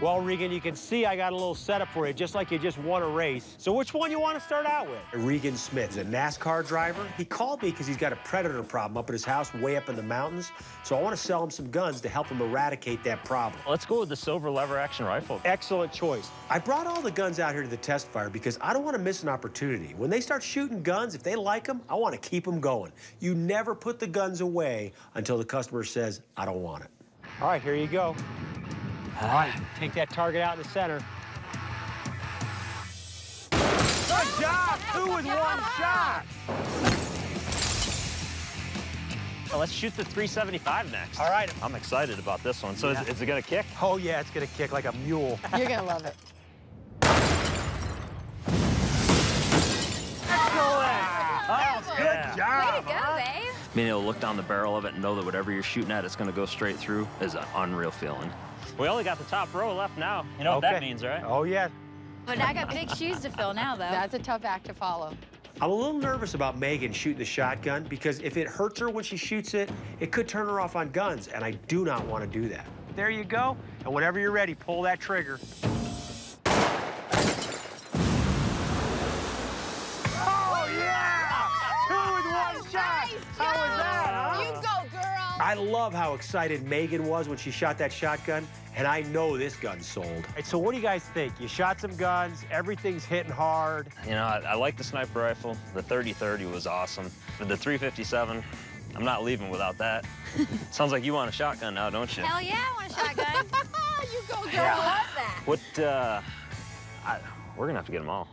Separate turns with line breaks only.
Well, Regan, you can see I got a little setup for you, just like you just won a race. So which one you want to start out with? Regan Smith is a NASCAR driver. He called me because he's got a predator problem up at his house way up in the mountains. So I want to sell him some guns to help him eradicate that problem.
Let's go with the silver lever action rifle.
Excellent choice. I brought all the guns out here to the test fire because I don't want to miss an opportunity. When they start shooting guns, if they like them, I want to keep them going. You never put the guns away until the customer says, I don't want it. All right, here you go. All right, take that target out in the center. Good job! Two with one shot!
Well, let's shoot the 375 next.
All right.
I'm excited about this one. So
Yeah.
is, is it gonna kick?
Oh, yeah, it's gonna kick like a mule.
You're gonna love it.
Oh,
oh, good
job!
Way to go, babe.
Being able to look down the barrel of it and know that whatever you're shooting at, it's gonna go straight through is an unreal feeling. We only got the top row left now. You know what that means, right?
Oh, yeah.
But I got big shoes to fill now, though.
That's a tough act to follow.
I'm a little nervous about Megan shooting the shotgun because if it hurts her when she shoots it, it could turn her off on guns, and I do not want to do that. There you go. And whenever you're ready, pull that trigger. Oh, yeah! Two with one shot! How was that, I love how excited Megan was when she shot that shotgun, and I know this gun sold. so what do you guys think? You shot some guns, everything's hitting hard.
You know, I, I like the sniper rifle. The 30-30 was awesome. But the 357, I'm not leaving without that. Sounds like you want a shotgun now, don't you?
Hell yeah, I want a shotgun.
you go, girl.
I love that.
What, uh, I, we're gonna have to get them all.